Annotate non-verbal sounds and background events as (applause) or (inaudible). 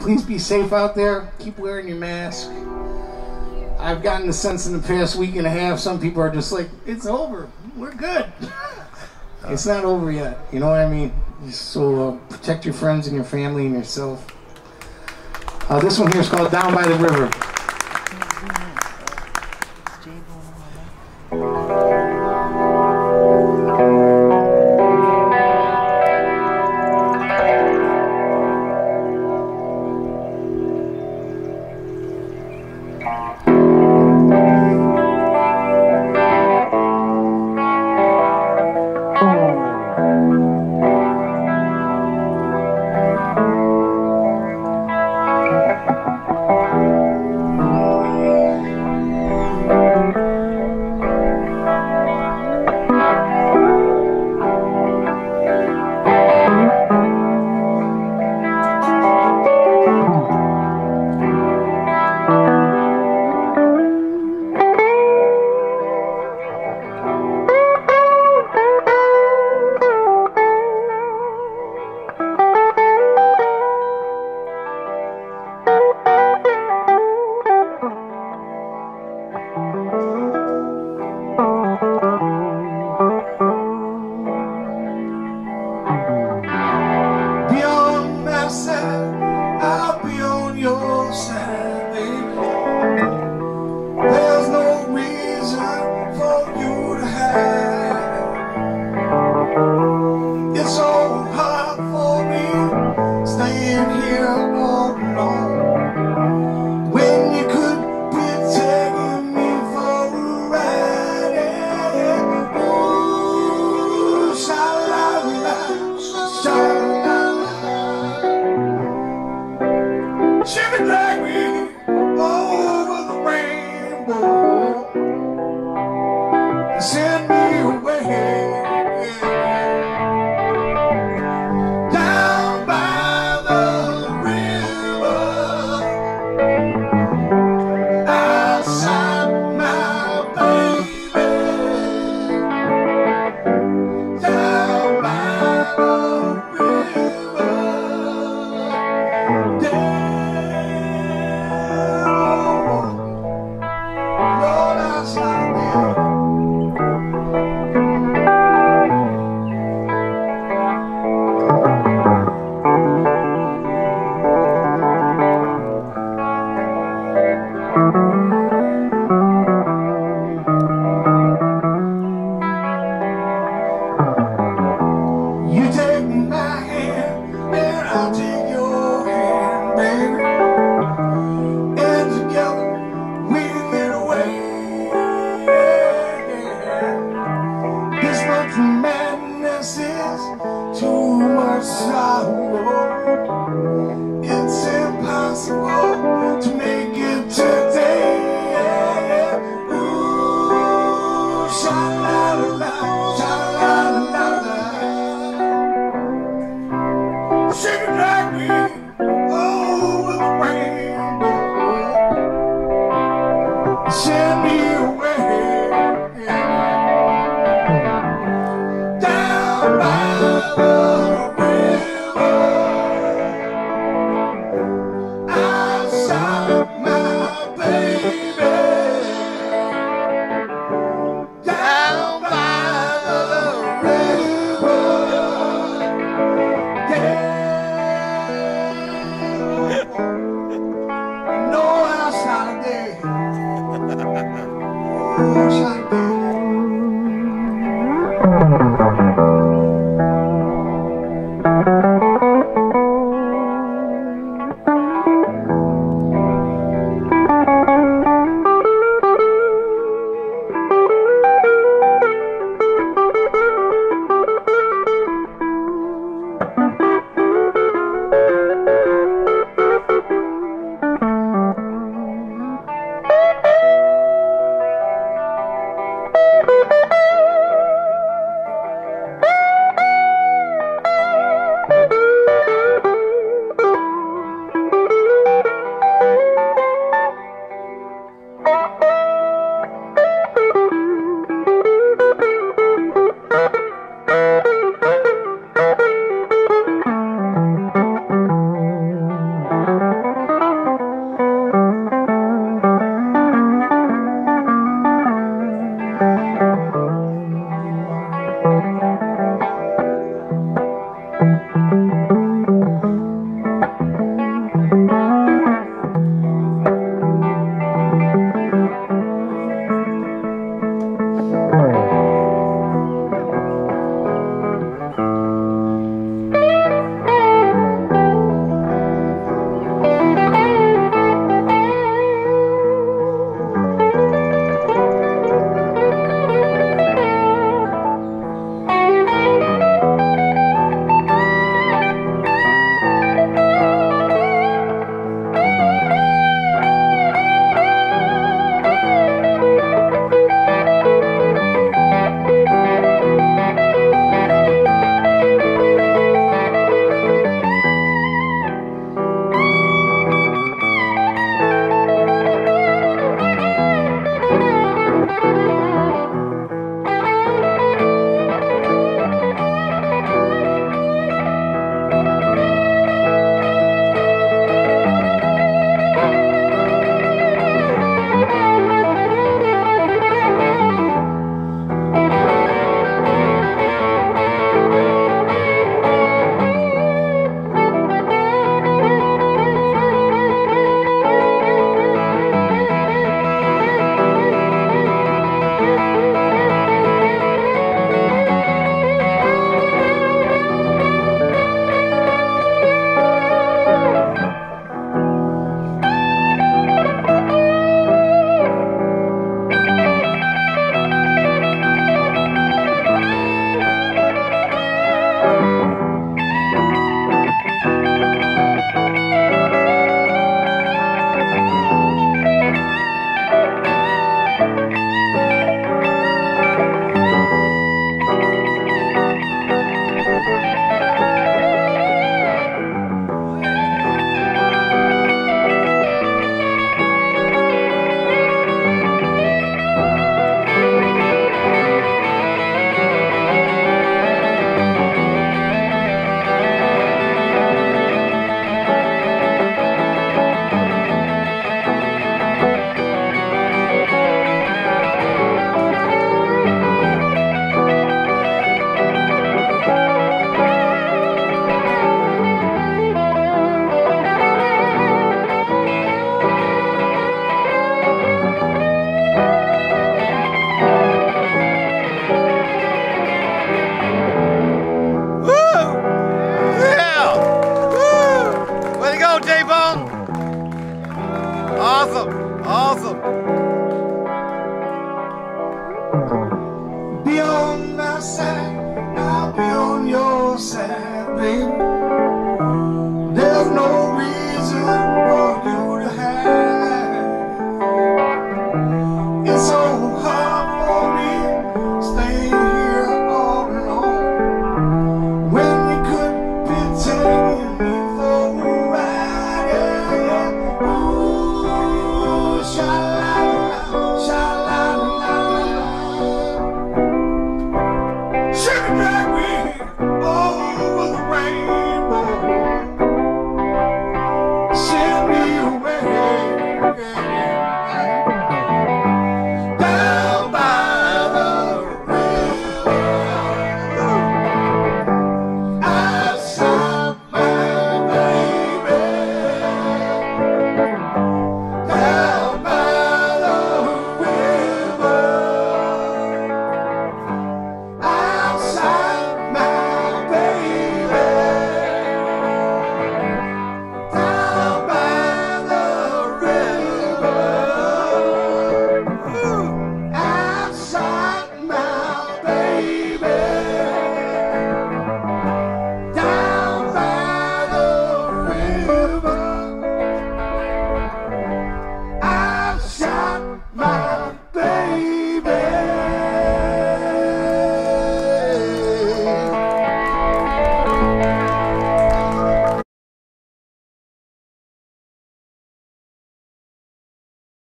please be safe out there. Keep wearing your mask. I've gotten the sense in the past week and a half, some people are just like, it's over. We're good. (laughs) it's not over yet. You know what I mean? So uh, protect your friends and your family and yourself. Uh, this one here is called Down by the River. Awesome.